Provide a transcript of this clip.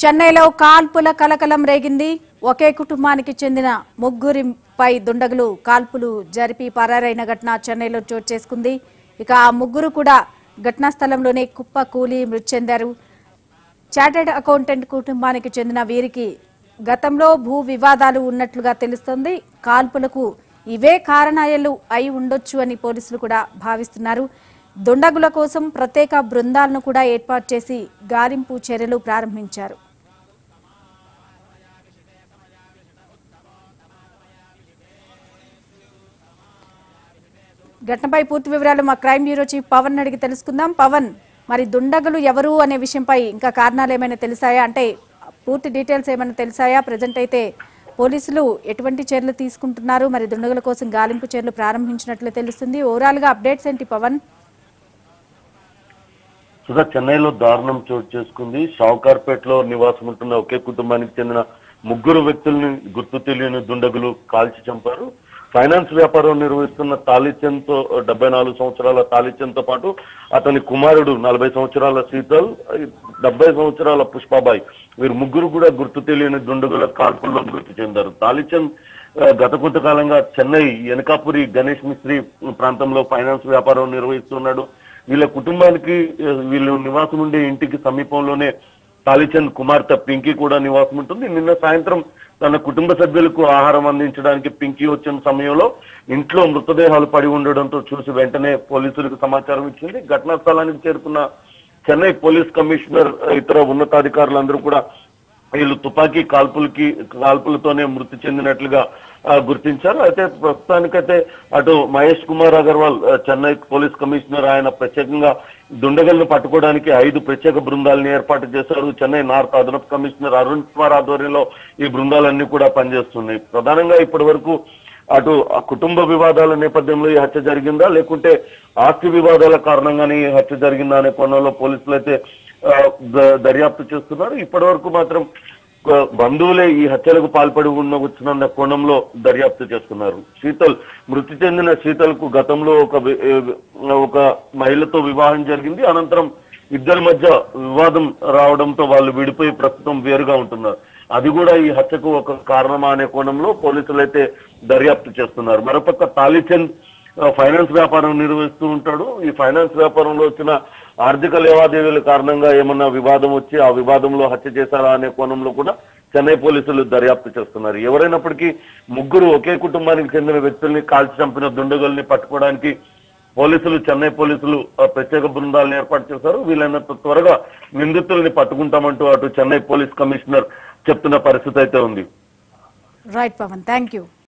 చెన్నైలో కాల్పుల కలకలం రేగింది. ఒకే కుటుంబానికి చెందిన ముగ్గురిపై దుండగులు కాల్పులు జరిపి పరారైన ఘటన చెన్నైలో చోటు చేసుకుంది. ఇక ఆ ముగ్గురు కూడా ఘటనా స్థలంలోనే కుప్ప కూలి మృతి చెందారు. చార్టెడ్ అకౌంటెంట్ కుటుంబానికి చెందిన వీరికి గతంలో భూ వివాదాలు ఉన్నట్లుగా తెలుస్తోంది. కాల్పులకు ఇవే కారణాలు అయి ఉండొచ్చు అని పోలీసులు కూడా భావిస్తున్నారు. దుండగుల కోసం ప్రత్యేక బృందాలను కూడా ఏర్పాటు చేసి గాలింపు చర్యలు ప్రారంభించారు. ఘటనపై పూర్తి వివరాలు మా క్రైమ్ బ్యూరో చీఫ్ పవన్ అడిగి తెలుసుకుందాం. పవన్ మరి దుండగులు ఎవరు అనే విషయంపై ఇంకా కారణాలు ఏమైనా తెలిసాయా? అంటే పూర్తి డీటెయిల్స్ ఏమైనా తెలిసాయా? ప్రజెంట్ అయితే పోలీసులు ఎటువంటి చర్యలు తీసుకుంటున్నారు? మరి దుండగుల కోసం గాలింపు చర్యలు ప్రారంభించినట్లు తెలుస్తుంది. ఓవరాల్గా అప్డేట్స్ ఏంటి పవన్? సుధా చెన్నైలో దారుణం చోటు చేసుకుంది. షావుకార్పేటలో నివాసం ఉంటున్న ఒకే కుటుంబానికి చెందిన ముగ్గురు వ్యక్తుల్ని గుర్తు తెలియని దుండగులు కాల్చి చంపారు. ఫైనాన్స్ వ్యాపారం నిర్వహిస్తున్న తాలిచంద్తో డెబ్బై నాలుగు సంవత్సరాల తాలిచంద్తో పాటు అతని కుమారుడు నలభై సంవత్సరాల శీతల్ డెబ్బై సంవత్సరాల పుష్పాబాయ్ వీరు ముగ్గురు కూడా గుర్తు తెలియని దుండగుల కాల్పుల్లో మృతి చెందారు. తాలిచంద్ గత కొంతకాలంగా చెన్నై ఎనకాపురి గణేష్ మిస్త్రి ప్రాంతంలో ఫైనాన్స్ వ్యాపారం నిర్వహిస్తున్నాడు. వీళ్ళ కుటుంబానికి వీళ్ళు నివాసం ఉండే ఇంటికి సమీపంలోనే తాలిచంద్ కుమార్తె పింకీ కూడా నివాసం ఉంటుంది. నిన్న సాయంత్రం తన కుటుంబ సభ్యులకు ఆహారం అందించడానికి పింకీ వచ్చిన సమయంలో ఇంట్లో మృతదేహాలు పడి ఉండడంతో చూసి వెంటనే పోలీసులకు సమాచారం ఇచ్చింది. ఘటనా స్థలానికి చేరుకున్న చెన్నై పోలీస్ కమిషనర్ ఇతర ఉన్నతాధికారులందరూ కూడా వీళ్ళు తుపాకీ కాల్పులకి కాల్పులతోనే మృతి చెందినట్లుగా గుర్తించారు. అయితే ప్రస్తుతానికైతే అటు మహేష్ కుమార్ అగర్వాల్ చెన్నై పోలీస్ కమిషనర్ ఆయన ప్రత్యేకంగా దుండగలను పట్టుకోవడానికి ఐదు ప్రత్యేక బృందాలను ఏర్పాటు చేశారు. చెన్నై నార్త్ అదనపు కమిషనర్ అరుణ్ కుమార్ ఆధ్వర్యంలో ఈ బృందాలన్నీ కూడా పనిచేస్తున్నాయి. ప్రధానంగా ఇప్పటి వరకు అటు కుటుంబ వివాదాల నేపథ్యంలో ఈ హత్య జరిగిందా? లేకుంటే ఆస్తి వివాదాల కారణంగానే ఈ హత్య జరిగిందా అనే కోణంలో పోలీసులు అయితే దర్యాప్తు చేస్తున్నారు. ఇప్పటి వరకు మాత్రం బంధువులే ఈ హత్యలకు పాల్పడి ఉన్న వచ్చిన కోణంలో దర్యాప్తు చేస్తున్నారు. శీతల్ మృతి చెందిన శీతల్కు గతంలో ఒక ఒక మహిళతో వివాహం జరిగింది. అనంతరం ఇద్దరి మధ్య వివాదం రావడంతో వాళ్ళు విడిపోయి ప్రస్తుతం వేరుగా ఉంటున్నారు. అది కూడా ఈ హత్యకు ఒక కారణమా అనే కోణంలో పోలీసులు అయితే దర్యాప్తు చేస్తున్నారు. మరోపక్క తాలిచంద్ ఫైనాన్స్ వ్యాపారం నిర్వహిస్తూ ఉంటాడు. ఈ ఫైనాన్స్ వ్యాపారంలో వచ్చిన ఆర్థిక లావాదేవీల కారణంగా ఏమన్నా వివాదం వచ్చి ఆ వివాదంలో హత్య చేశారా అనే కోణంలో కూడా చెన్నై పోలీసులు దర్యాప్తు చేస్తున్నారు. ఎవరైనప్పటికీ ముగ్గురు ఒకే కుటుంబానికి చెందిన వ్యక్తుల్ని కాల్చి చంపిన దుండగుల్ని పట్టుకోవడానికి పోలీసులు చెన్నై పోలీసులు ఆ, ప్రత్యేక బృందాలను ఏర్పాటు చేశారు. వీలైనంత త్వరగా నిందితుల్ని పట్టుకుంటామంటూ అటు చెన్నై పోలీస్ కమిషనర్ చెప్తున్న పరిస్థితి అయితే ఉంది. Right Pawan thank you